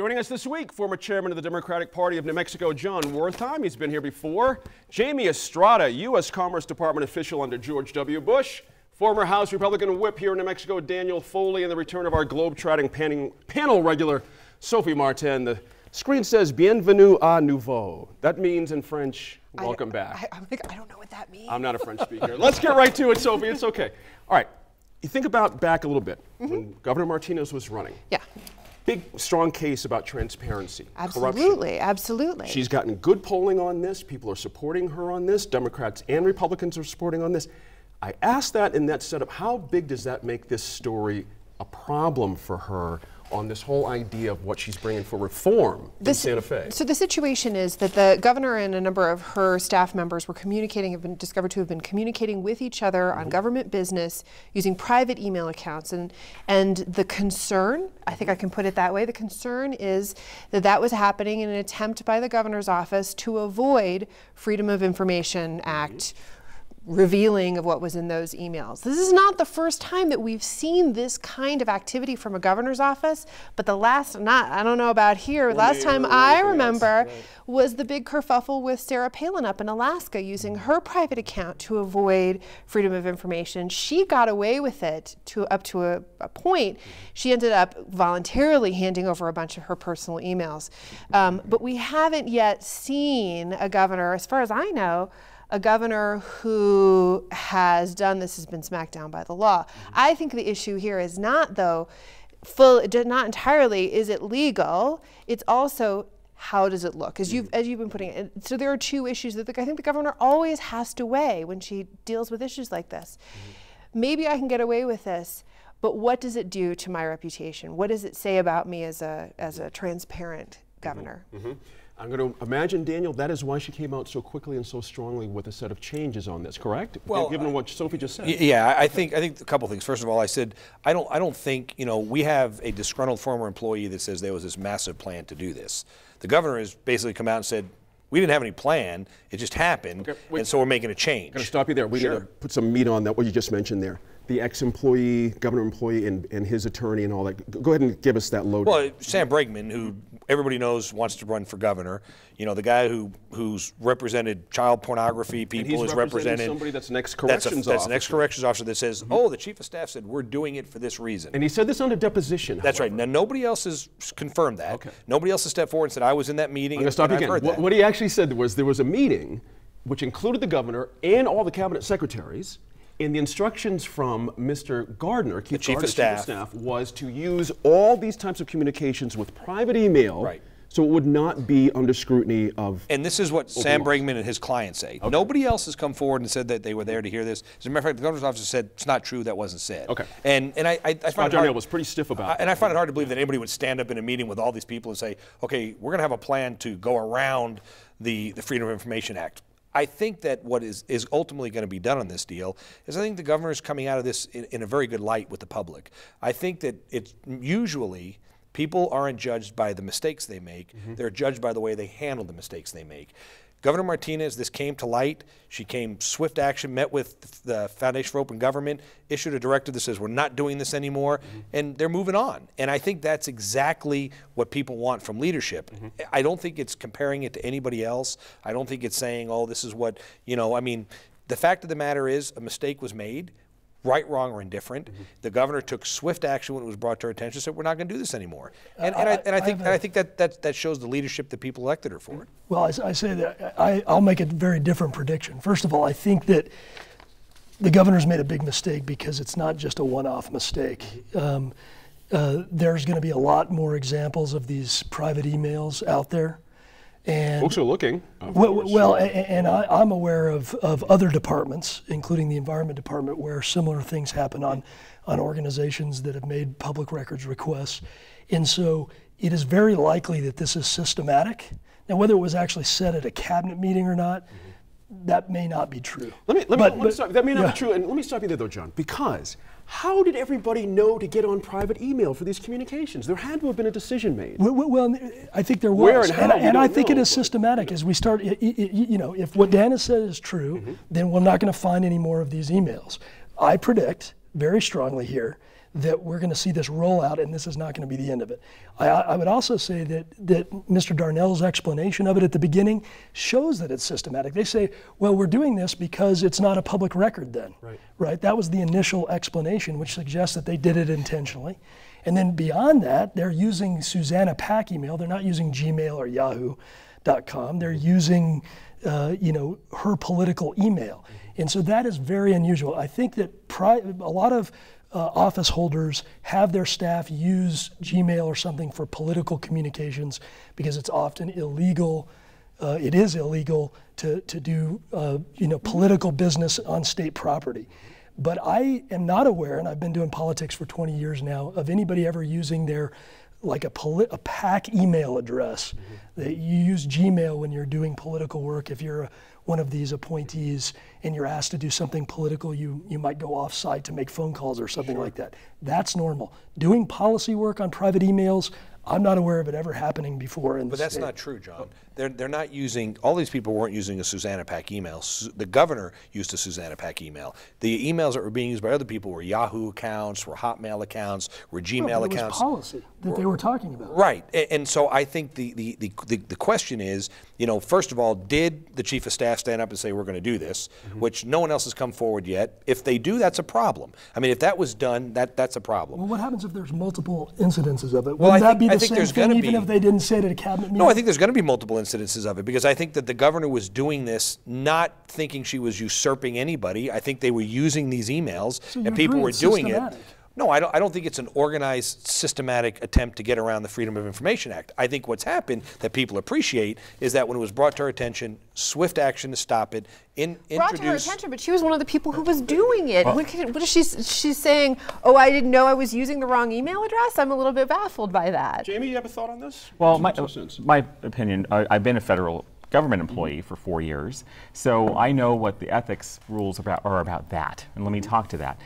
Joining us this week, former chairman of the Democratic Party of New Mexico, John Wertheim. He's been here before. Jamie Estrada, U.S. Commerce Department official under George W. Bush. Former House Republican whip here in New Mexico, Daniel Foley, and the return of our globe-trotting panel regular, Sophie Martin. The screen says bienvenue à nouveau. That means in French, welcome I, back. I, I, think, I don't know what that means. I'm not a French speaker. Let's get right to it, Sophie. It's okay. All right. You think about back a little bit mm-hmm. when Governor Martinez was running. Yeah, Big, strong case about transparency, corruption. absolutely, absolutely. She's gotten good polling on this. People are supporting her on this. Democrats and Republicans are supporting on this. I asked that in that setup. How big does that make this story a problem for her on this whole idea of what she's bringing for reform in Santa Fe? So the situation is that the governor and a number of her staff members were communicating, have been discovered to have been communicating with each other Mm-hmm. on government business using private email accounts. And, and the concern, I think I can put it that way, the concern is that that was happening in an attempt by the governor's office to avoid Freedom of Information Act revealing of what was in those emails. This is not the first time that we've seen this kind of activity from a governor's office, but the last, not, I don't know about here, last time I remember right. was the big kerfuffle with Sarah Palin up in Alaska using her private account to avoid freedom of information. She got away with it to up to a, a point. She ended up voluntarily handing over a bunch of her personal emails. Um, but we haven't yet seen a governor, as far as I know, a governor who has done this has been smacked down by the law. Mm-hmm. I think the issue here is not, though, full, not entirely is it legal, it's also how does it look? As you've, mm-hmm. as you've been putting it. So there are two issues that the, I think the governor always has to weigh when she deals with issues like this. Mm-hmm. Maybe I can get away with this, but what does it do to my reputation? What does it say about me as a, as a transparent governor? Mhm. I'm going to imagine, Daniel, that is why she came out so quickly and so strongly with a set of changes on this, correct? Well, given what Sophie just said. Y- Yeah, I think I think a couple things. First of all, I said I don't I don't think you know we have a disgruntled former employee that says there was this massive plan to do this. The governor has basically come out and said we didn't have any plan. It just happened, Okay, wait. and so we're making a change. I'm going to stop you there. We need Sure. to put some meat on that, what you just mentioned there. The ex-employee, governor employee, and, and his attorney and all that. Go ahead and give us that load. Well, Sam Bregman, who everybody knows wants to run for governor, you know, the guy who who's represented child pornography people is representing represented somebody that's an ex-corrections that's an officer. ex-corrections officer that says, mm-hmm. "Oh, the chief of staff said we're doing it for this reason." and he said this on a deposition. That's right. Now nobody else has confirmed that. Okay. Nobody else has stepped forward and said I was in that meeting. I'm going to stop you and I've again. What, that." what he actually said was there was a meeting which included the governor and all the cabinet secretaries. And the instructions from Mr. Gardner, Keith chief of Gardner, staff. staff, was to use all these types of communications with private email, Right. so it would not be under scrutiny of. And this is what Sam laws. Bregman and his clients say. Nobody else has come forward and said that they were there to hear this. As a matter of fact, the governor's office said it's not true. That wasn't said. Okay. And and I I, I find hard, was pretty stiff about I- And I find it hard to believe that anybody would stand up in a meeting with all these people and say, okay, we're going to have a plan to go around the the Freedom of Information Act. I think that what is, is ultimately going to be done on this deal is I think the governor is coming out of this in, in a very good light with the public. I think that it's usually people aren't judged by the mistakes they make, mm-hmm. they're judged by the way they handle the mistakes they make. Governor Martinez, this came to light. She came swift action, met with the Foundation for Open Government, issued a directive that says we're not doing this anymore, and they're moving on. And I think that's exactly what people want from leadership. Mm-hmm. I don't think it's comparing it to anybody else. I don't think it's saying, oh, this is what, you know, I mean, the fact of the matter is a mistake was made. Right, wrong, or indifferent. The governor took swift action when it was brought to her attention. Said we're not going to do this anymore, and, and, I, and I think and I think that, that that shows the leadership that people elected her for. Well, I say that I, I'll make a very different prediction. First of all, I think that the governor's made a big mistake because it's not just a one-off mistake. Um, uh, there's going to be a lot more examples of these private emails out there, and Folks are looking. well, course. well, a- a- and I, I'm aware of, of other departments, including the Environment Department, where similar things happen on, on organizations that have made public records requests. And so it is very likely that this is systematic. Now, whether it was actually said at a cabinet meeting or not, mm-hmm. that may not be true. Let me, let me, But- let me but- stop. That may not yeah. be true. And let me stop you there, though, John, because how did everybody know to get on private email for these communications? There had to have been a decision made. Well, well, I think there was, Where and how, we and I think it know, is systematic as we start. You know, if what Dan has said is true, Mm-hmm. then we're not going to find any more of these emails. I predict very strongly here that we're going to see this rollout and this is not going to be the end of it. I, I would also say that, that Mr. Darnell's explanation of it at the beginning shows that it's systematic. They say, well, we're doing this because it's not a public record then. Right. right? That was the initial explanation, which suggests that they did it intentionally. And then beyond that, they're using Susana PAC email. They're not using Gmail or Yahoo.com. They're using, uh, you know, her political email. And so that is very unusual. I think that pri- a lot of uh, office holders have their staff use Gmail or something for political communications because it's often illegal. Uh, it is illegal to, to do uh, you know political business on state property. But I am not aware, and I've been doing politics for 20 years now, of anybody ever using their like a, a PAC email address. Mm-hmm. That you use Gmail when you're doing political work. If you're a, one of these appointees and you're asked to do something political, you, you might go off site to make phone calls or something sure. like that. That's normal. Doing policy work on private emails, I'm not aware of it ever happening before. In but that's state. not true, John. They're, they're not using, all these people weren't using a Susana PAC email. The governor used a Susana PAC email. The emails that were being used by other people were Yahoo accounts, were Hotmail accounts, were Gmail well, accounts. policy that they were talking about. Right. And, and so I think the, the, the, the, the question is, you know, first of all, did the chief of staff stand up and say, we're going to do this, mm-hmm. which no one else has come forward yet? If they do, that's a problem. I mean, if that was done, that, that's a problem. Well, what happens if there's multiple incidences of it? Would well, that think, be the same thing even be, if they didn't say it at a cabinet meeting? No, I think there's going to be multiple incidences of it because I think that the governor was doing this not thinking she was usurping anybody. I think they were using these emails so and people were doing it. No, I don't, I don't think it's an organized, systematic attempt to get around the Freedom of Information Act. I think what's happened that people appreciate is that when it was brought to our attention, swift action to stop it. In, brought to her attention, but she was one of the people who was doing it. What, can, what is she? She's saying, "Oh, I didn't know I was using the wrong email address." I'm a little bit baffled by that. Jamie, you have a thought on this? Well, my, my opinion. I, I've been a federal government mm-hmm. employee for four years, so I know what the ethics rules about, are about that. And let me talk to that.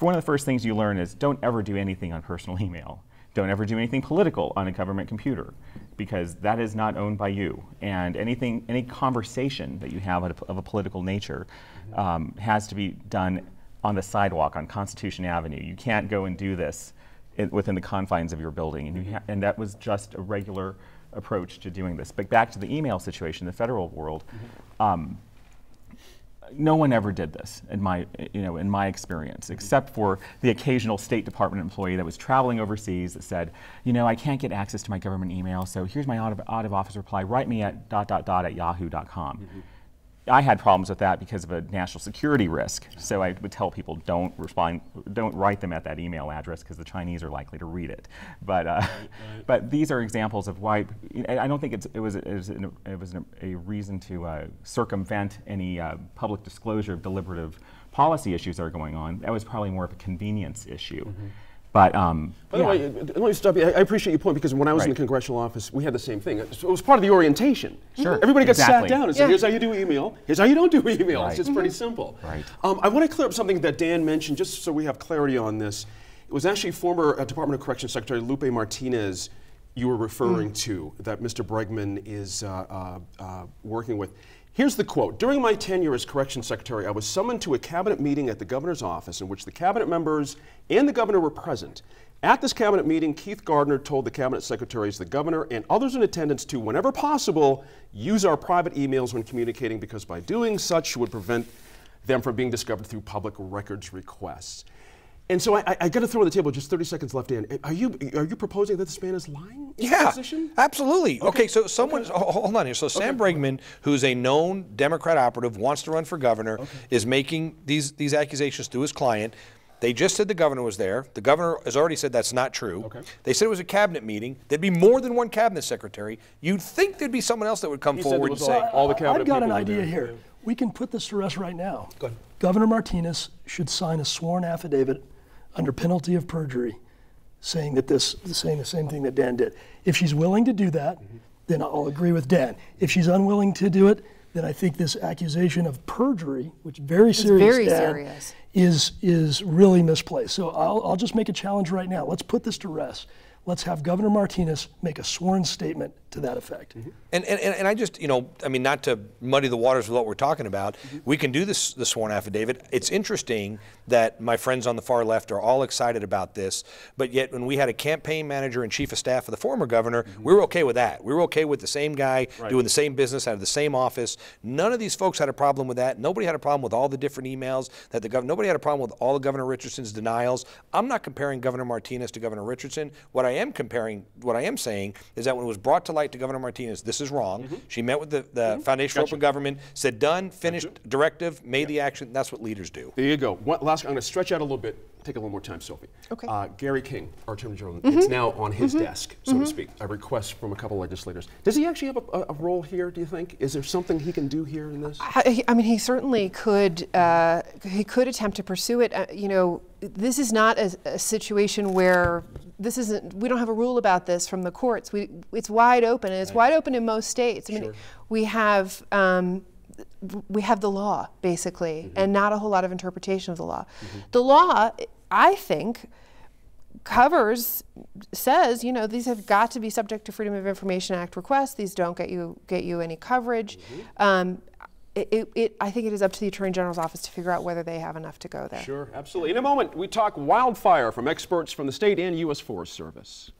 One of the first things you learn is don't ever do anything on personal email. Don't ever do anything political on a government computer because that is not owned by you. And anything, any conversation that you have of a political nature um, has to be done on the sidewalk on Constitution Avenue. You can't go and do this in, within the confines of your building. And, and that was just a regular approach to doing this. But back to the email situation, the federal world, mm-hmm. um, no one ever did this in my, you know, in my experience, except for the occasional State Department employee that was traveling overseas that said, you know, I can't get access to my government email, so here's my out of, out of office reply. Write me at dot dot dot at yahoo.com. Mm-hmm. I had problems with that because of a national security risk. So I would tell people don't respond, don't write them at that email address because the Chinese are likely to read it. But uh, right, right. but these are examples of why I don't think it was it was, an, it was an, a reason to uh, circumvent any uh, public disclosure of deliberative policy issues that are going on. That was probably more of a convenience issue. Mm-hmm. But um, by the yeah. way, let me stop you. I, appreciate your point because when I was right. in the congressional office, we had the same thing. It was part of the orientation. Sure. Everybody got exactly. sat down and said, yeah. "Here's how you do email. Here's how you don't do email." Right. It's just mm-hmm. pretty simple. Right. Um, I want to clear up something that Dan mentioned, just so we have clarity on this. It was actually former uh, Department of Corrections Secretary Lupe Martinez you were referring mm. to that Mr. Bregman is uh, uh, uh working with. Here's the quote During my tenure as Corrections Secretary, I was summoned to a cabinet meeting at the governor's office in which the cabinet members and the governor were present. At this cabinet meeting, Keith Gardner told the cabinet secretaries, the governor, and others in attendance to, whenever possible, use our private emails when communicating because by doing such would prevent them from being discovered through public records requests. And so I, I got to throw on the table just 30 seconds left in. Eh, are you are you proposing that this man is lying? Yeah, position? absolutely. Okay, okay so someone okay. hold on here. So Sam okay. Bregman, who's a known Democrat operative, wants to run for governor, is making these these accusations to his client. They just said the governor was there. The governor has already said that's not true. Okay. They said it was a cabinet meeting. There'd be more than one cabinet secretary. You'd think there'd be someone else that would come he forward and say, all, all the cabinet I've got an idea here. We can put this to rest right now. Governor Martinez should sign a sworn affidavit under penalty of perjury saying that this saying the same thing that Dan did. If she's willing to do that, mm-hmm. then I'll agree with Dan. If she's unwilling to do it, then I think this accusation of perjury, which very it's serious, very Dan, serious is is really misplaced. So I'll, I'll just make a challenge right now. Let's put this to rest. let's have Governor Martinez make a sworn statement to that effect. Mm-hmm. And, and, and I just, you know, I mean, not to muddy the waters with what we're talking about, mm-hmm. we can do this, the sworn affidavit. It's interesting that my friends on the far left are all excited about this, but yet when we had a campaign manager and chief of staff of the former governor, mm-hmm. we were okay with that. We were okay with the same guy doing the same business out of the same office. None of these folks had a problem with that. Nobody had a problem with all the different emails that the governor, nobody had a problem with all of Governor Richardson's denials. I'm not comparing Governor Martinez to Governor Richardson. What I am comparing, what I am saying is that when it was brought to light to Governor Martinez, this is wrong. Mm-hmm. She met with the, the mm-hmm. Foundation for Open Government, said done, finished, directive, made the action. That's what leaders do. There you go. One, last, I'm going to stretch out a little bit. Take a little more time, Sophie. Okay. Uh, Gary King, our Attorney General, it's now on his desk, so to speak. A request from a couple legislators. Does he actually have a, a, role here? Do you think? Is there something he can do here in this? I, I mean, he certainly could. Uh, he could attempt to pursue it. Uh, you know, this is not a, a situation where this isn't. We don't have a rule about this from the courts. We, it's wide open, and it's wide open in most states. I mean, Sure. we have. Um, we have the law basically, and not a whole lot of interpretation of the law. The law, I think, covers says you know these have got to be subject to Freedom of Information Act requests. These don't get you get you any coverage. Um, it, it, it, I think it is up to the Attorney General's office to figure out whether they have enough to go there. Sure, absolutely. In a moment, we talk wildfire from experts from the state and U.S. Forest Service.